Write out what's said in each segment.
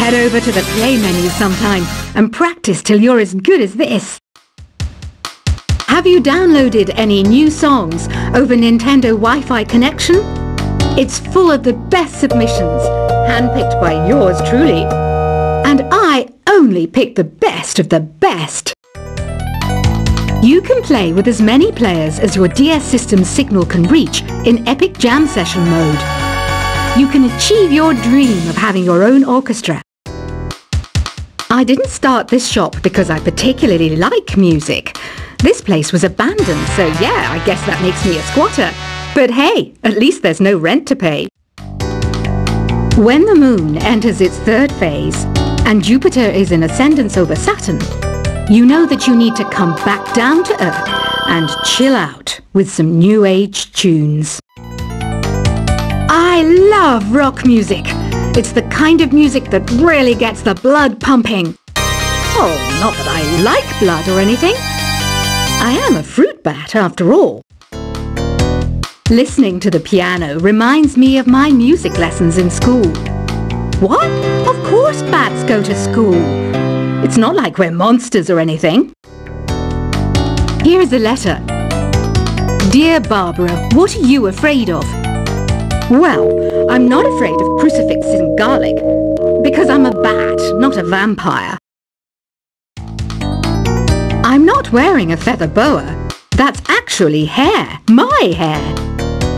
Head over to the play menu sometime and practice till you're as good as this. Have you downloaded any new songs over Nintendo Wi-Fi connection? It's full of the best submissions, handpicked by yours truly. And I only pick the best of the best. You can play with as many players as your DS system's signal can reach in Epic Jam Session mode. You can achieve your dream of having your own orchestra. I didn't start this shop because I particularly like music. This place was abandoned, so yeah, I guess that makes me a squatter. But hey, at least there's no rent to pay. When the moon enters its third phase and Jupiter is in ascendance over Saturn, you know that you need to come back down to Earth and chill out with some new age tunes. I love rock music. It's the kind of music that really gets the blood pumping. Oh, not that I like blood or anything. I am a fruit bat after all. Listening to the piano reminds me of my music lessons in school. What? Of course bats go to school. It's not like we're monsters or anything. Here's a letter. Dear Barbara, what are you afraid of? Well, I'm not afraid of crucifixes and garlic, because I'm a bat, not a vampire. I'm not wearing a feather boa. That's actually hair, my hair.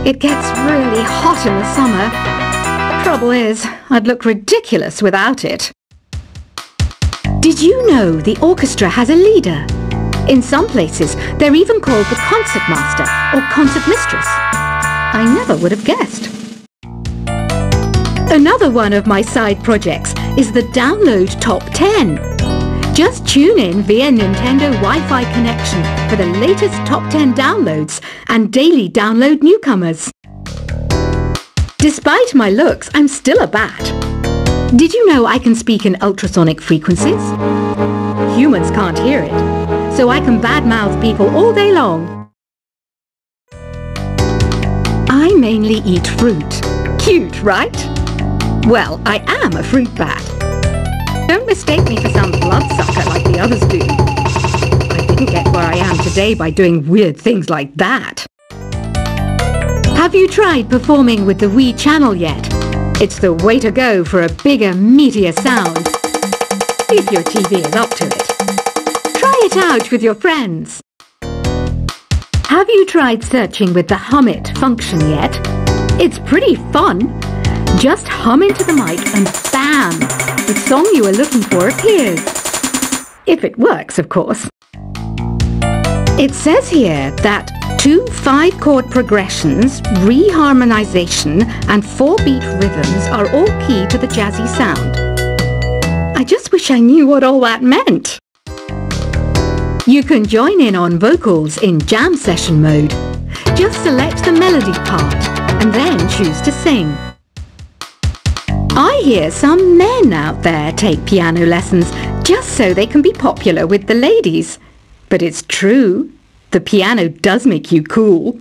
It gets really hot in the summer. Trouble is, I'd look ridiculous without it. Did you know the orchestra has a leader? In some places, they're even called the concertmaster or concertmistress. I never would have guessed. Another one of my side projects is the Download Top 10. Just tune in via Nintendo Wi-Fi connection for the latest top 10 downloads and daily download newcomers. Despite my looks, I'm still a bat. Did you know I can speak in ultrasonic frequencies? Humans can't hear it, so I can badmouth people all day long. I mainly eat fruit. Cute, right? Well, I am a fruit bat. Don't mistake me for some bloodsucker like the others do. I didn't get where I am today by doing weird things like that. Have you tried performing with the Wii channel yet? It's the way to go for a bigger, meatier sound. If your TV is up to it. Try it out with your friends. Have you tried searching with the Hum It function yet? It's pretty fun. Just hum into the mic and bam! The song you are looking for appears. If it works, of course. It says here that two five-chord progressions, reharmonization and four-beat rhythms are all key to the jazzy sound. I just wish I knew what all that meant. You can join in on vocals in jam session mode. Just select the melody part and then choose to sing. I hear some men out there take piano lessons just so they can be popular with the ladies. But it's true. The piano does make you cool.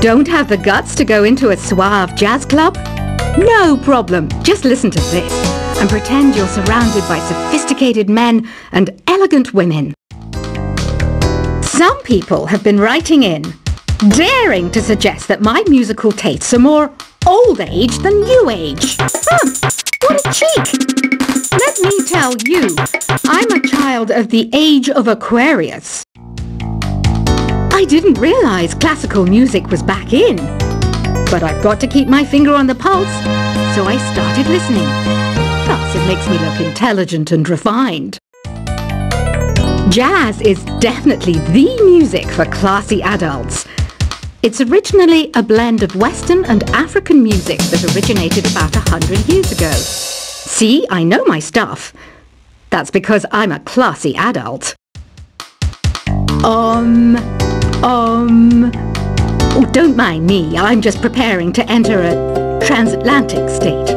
Don't have the guts to go into a suave jazz club? No problem. Just listen to this and pretend you're surrounded by sophisticated men and elegant women. Some people have been writing in, daring to suggest that my musical tastes are more old age than new age. Huh, what a cheek! Let me tell you, I'm a child of the age of Aquarius. I didn't realize classical music was back in. But I've got to keep my finger on the pulse, so I started listening. Plus, it makes me look intelligent and refined. Jazz is definitely the music for classy adults. It's originally a blend of Western and African music that originated about a hundred years ago. See, I know my stuff. That's because I'm a classy adult. Um, um... Oh, don't mind me. I'm just preparing to enter a transatlantic state.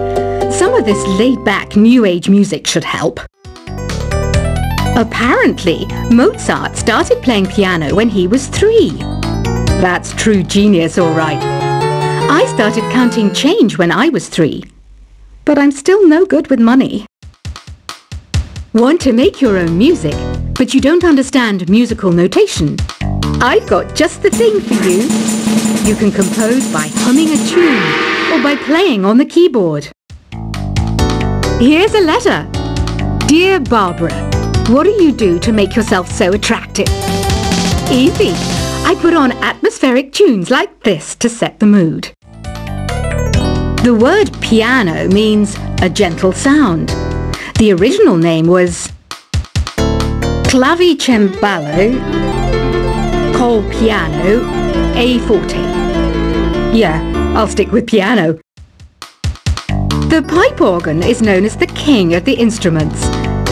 Some of this laid-back New Age music should help. Apparently, Mozart started playing piano when he was three. That's true genius, all right. I started counting change when I was three. but I'm still no good with money. Want to make your own music, but you don't understand musical notation? I've got just the thing for you. You can compose by humming a tune or by playing on the keyboard. Here's a letter. Dear Barbara, what do you do to make yourself so attractive? Easy. I put on atmospheric tunes like this to set the mood. The word piano means a gentle sound. The original name was clavicembalo col piano A forte. Yeah, I'll stick with piano. The pipe organ is known as the king of the instruments.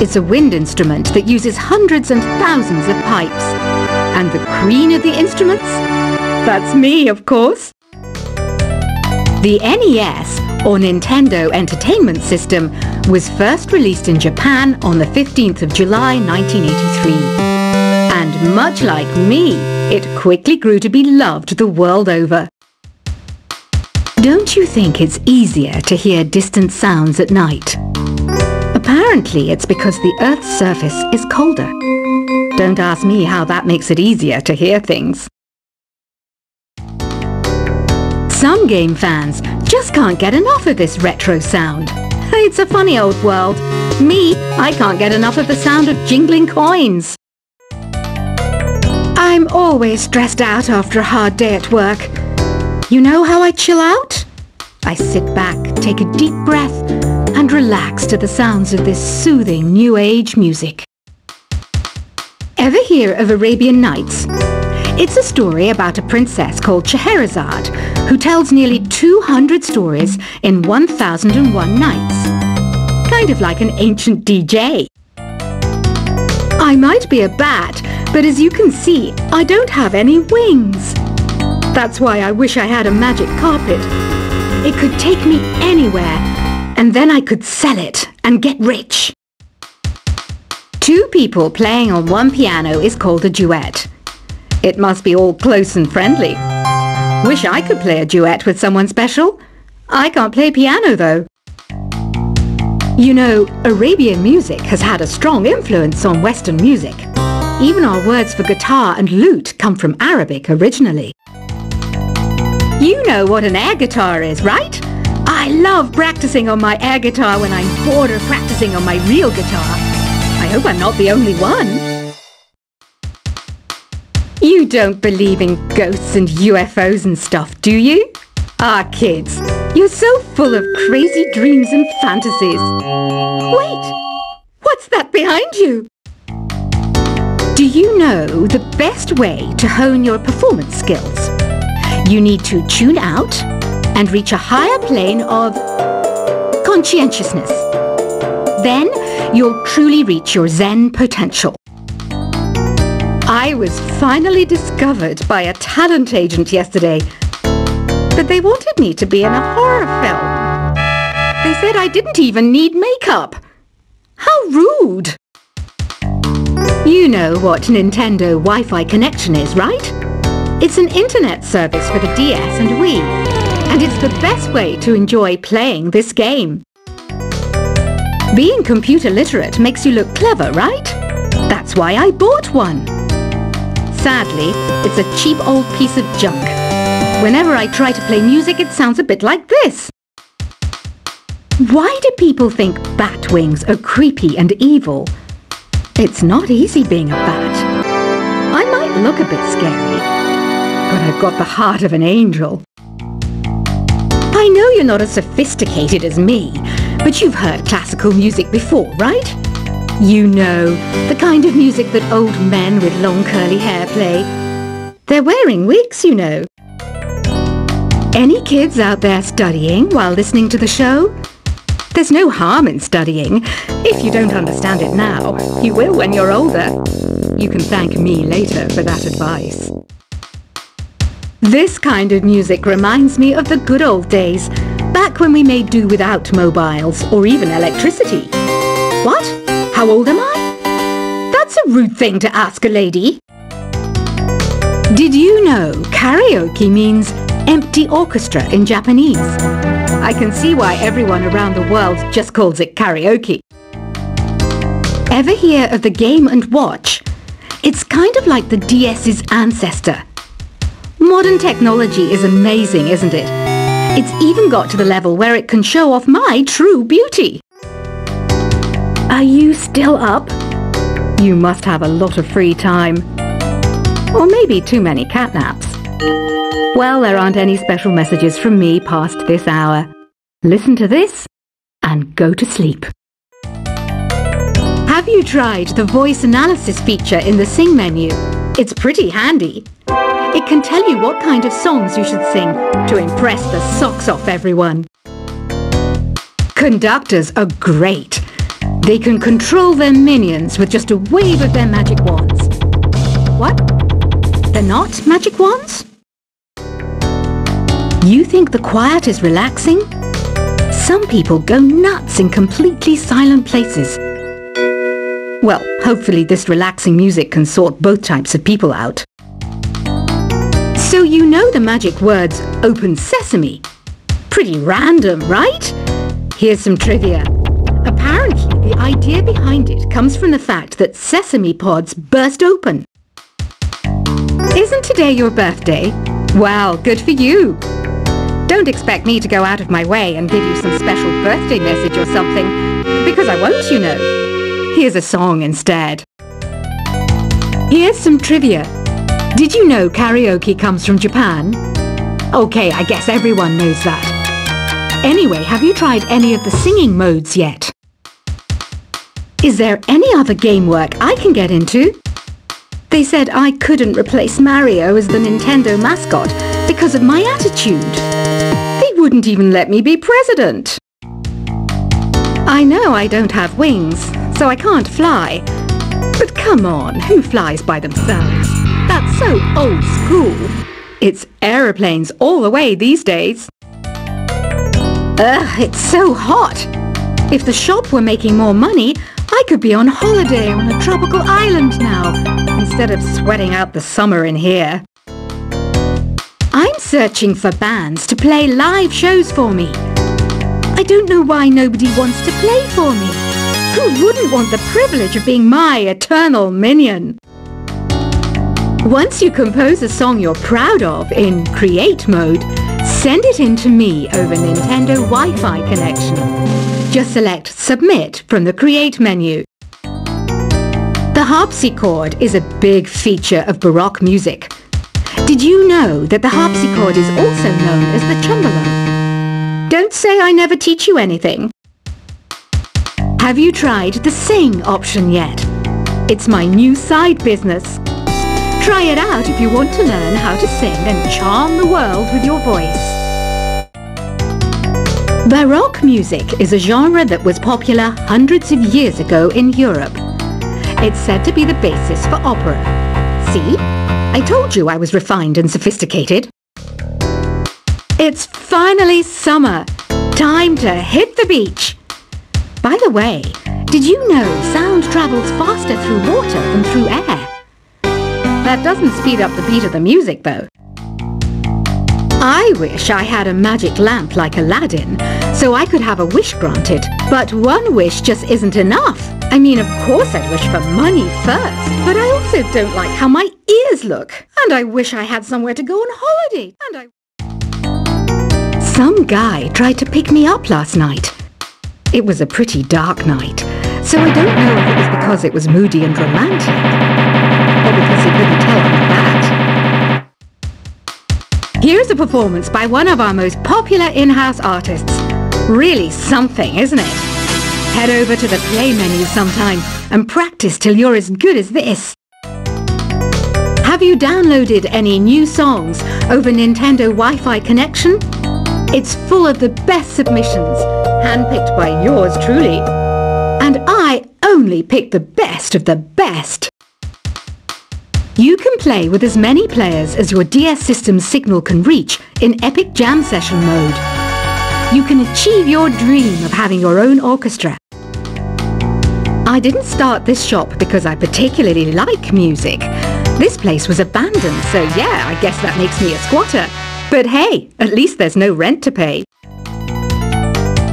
It's a wind instrument that uses hundreds and thousands of pipes. And the queen of the instruments? That's me, of course. The NES, or Nintendo Entertainment System, was first released in Japan on the 15th of July 1983. And much like me, it quickly grew to be loved the world over. Don't you think it's easier to hear distant sounds at night? Apparently it's because the Earth's surface is colder. Don't ask me how that makes it easier to hear things. Some game fans just can't get enough of this retro sound. It's a funny old world. Me, I can't get enough of the sound of jingling coins. I'm always stressed out after a hard day at work. You know how I chill out? I sit back, take a deep breath, and relax to the sounds of this soothing new age music. Ever hear of Arabian Nights? It's a story about a princess called Scheherazade who tells nearly 200 stories in 1001 nights. Kind of like an ancient DJ. I might be a bat, but as you can see, I don't have any wings. That's why I wish I had a magic carpet. It could take me anywhere, and then I could sell it and get rich. Two people playing on one piano is called a duet. It must be all close and friendly. Wish I could play a duet with someone special. I can't play piano though. You know, Arabian music has had a strong influence on Western music. Even our words for guitar and lute come from Arabic originally. You know what an air guitar is, right? I love practicing on my air guitar when I'm bored of practicing on my real guitar. I hope I'm not the only one. You don't believe in ghosts and UFOs and stuff, do you? Ah, kids, you're so full of crazy dreams and fantasies. Wait, what's that behind you? Do you know the best way to hone your performance skills? You need to tune out and reach a higher plane of conscientiousness. Then you'll truly reach your Zen potential. I was finally discovered by a talent agent yesterday. But they wanted me to be in a horror film. They said I didn't even need makeup. How rude! You know what Nintendo Wi-Fi connection is, right? It's an internet service for the DS and Wii, and it's the best way to enjoy playing this game. Being computer literate makes you look clever, right? That's why I bought one. Sadly, it's a cheap old piece of junk. Whenever I try to play music, it sounds a bit like this. Why do people think bat wings are creepy and evil? It's not easy being a bat. I might look a bit scary, but I've got the heart of an angel. I know you're not as sophisticated as me, but you've heard classical music before, right? You know, the kind of music that old men with long curly hair play. They're wearing wigs, you know. Any kids out there studying while listening to the show? There's no harm in studying. If you don't understand it now, you will when you're older. You can thank me later for that advice. This kind of music reminds me of the good old days, back when we made do without mobiles or even electricity. What? How old am I? That's a rude thing to ask a lady. Did you know karaoke means empty orchestra in Japanese? I can see why everyone around the world just calls it karaoke. Ever hear of the Game & Watch? It's kind of like the DS's ancestor. Modern technology is amazing, isn't it? It's even got to the level where it can show off my true beauty. Are you still up? You must have a lot of free time. Or maybe too many catnaps. Well, there aren't any special messages from me past this hour. Listen to this and go to sleep. Have you tried the voice analysis feature in the Sing menu? It's pretty handy. It can tell you what kind of songs you should sing to impress the socks off everyone. Conductors are great. They can control their minions with just a wave of their magic wands. What? They're not magic wands? You think the quiet is relaxing? Some people go nuts in completely silent places. Well, hopefully this relaxing music can sort both types of people out. So you know the magic words open sesame. Pretty random, right? Here's some trivia. Apparently, the idea behind it comes from the fact that sesame pods burst open. Isn't today your birthday? Well, good for you. Don't expect me to go out of my way and give you some special birthday message or something, because I won't, you know. Here's a song instead. Here's some trivia. Did you know karaoke comes from Japan? Okay, I guess everyone knows that. Anyway, have you tried any of the singing modes yet? Is there any other game work I can get into? They said I couldn't replace Mario as the Nintendo mascot because of my attitude. They wouldn't even let me be president. I know I don't have wings, so I can't fly. But come on, who flies by themselves? That's so old school. It's aeroplanes all the way these days. Ugh, it's so hot. If the shop were making more money, I could be on holiday on a tropical island now, instead of sweating out the summer in here. I'm searching for bands to play live shows for me. I don't know why nobody wants to play for me. Who wouldn't want the privilege of being my eternal minion? Once you compose a song you're proud of in Create mode, send it in to me over Nintendo Wi-Fi connection. Just select Submit from the Create menu. The harpsichord is a big feature of Baroque music. Did you know that the harpsichord is also known as the tremolo? Don't say I never teach you anything. Have you tried the Sing option yet? It's my new side business. Try it out if you want to learn how to sing and charm the world with your voice. Baroque music is a genre that was popular hundreds of years ago in Europe. It's said to be the basis for opera. See? I told you I was refined and sophisticated. It's finally summer. Time to hit the beach. By the way, did you know sound travels faster through water than through air? That doesn't speed up the beat of the music, though. I wish I had a magic lamp like Aladdin, so I could have a wish granted. But one wish just isn't enough. I mean, of course I'd wish for money first, but I also don't like how my ears look. And I wish I had somewhere to go on holiday. And I... Some guy tried to pick me up last night. It was a pretty dark night, so I don't know if it was because it was moody and romantic, because he couldn't tell I'm a. Here's a performance by one of our most popular in-house artists. Really something, isn't it? Head over to the play menu sometime and practice till you're as good as this. Have you downloaded any new songs over Nintendo Wi-Fi connection? It's full of the best submissions, handpicked by yours truly. And I only pick the best of the best. You can play with as many players as your DS system's signal can reach in Epic Jam Session mode. You can achieve your dream of having your own orchestra. I didn't start this shop because I particularly like music. This place was abandoned, so yeah, I guess that makes me a squatter. But hey, at least there's no rent to pay.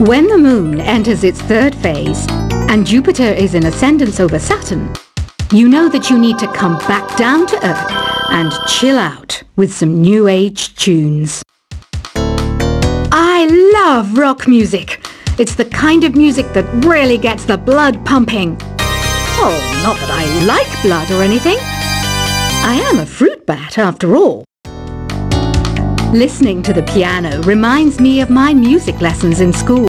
When the moon enters its third phase and Jupiter is in ascendance over Saturn, you know that you need to come back down to Earth and chill out with some new age tunes. I love rock music. It's the kind of music that really gets the blood pumping. Oh, not that I like blood or anything. I am a fruit bat after all. Listening to the piano reminds me of my music lessons in school.